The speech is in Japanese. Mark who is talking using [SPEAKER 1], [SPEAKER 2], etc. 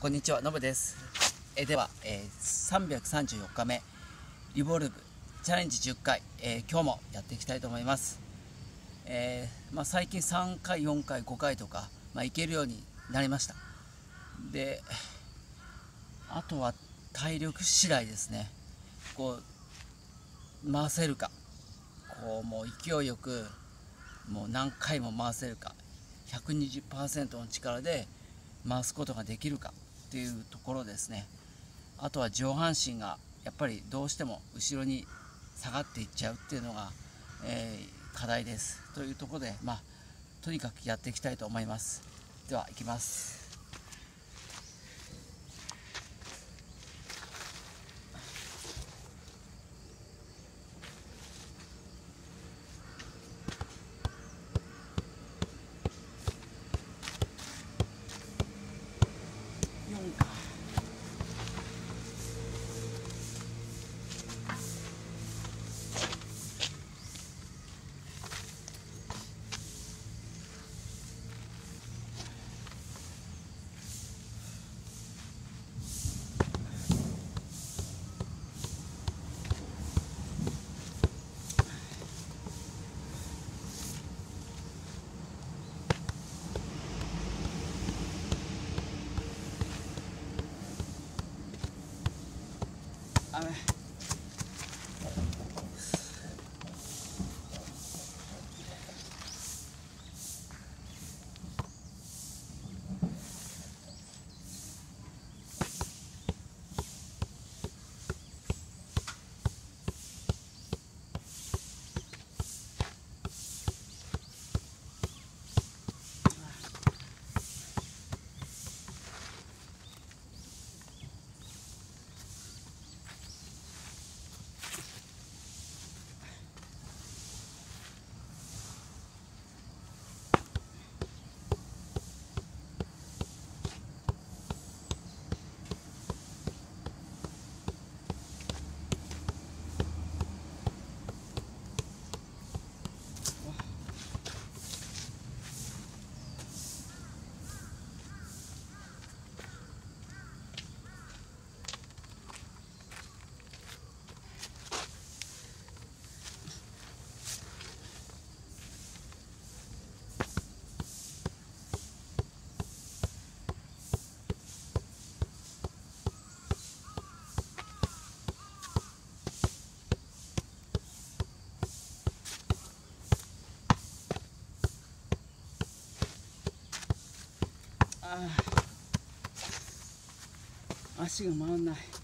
[SPEAKER 1] こんにちは、のぶです。えでは、えー、334日目、リボルブチャレンジ10回、えー今日もやっていきたいと思います。えーまあ、最近3回、4回、5回とか、まあ、いけるようになりました。で、あとは体力次第ですね。こう、回せるか。こう、もう勢いよく、もう何回も回せるか。120%の力で回すことができるかっていうところですね。あとは上半身がやっぱりどうしても後ろに下がっていっちゃうっていうのが、えー課題です。というところでまあとにかくやっていきたいと思います。では行きます。Amen. 足が回んない。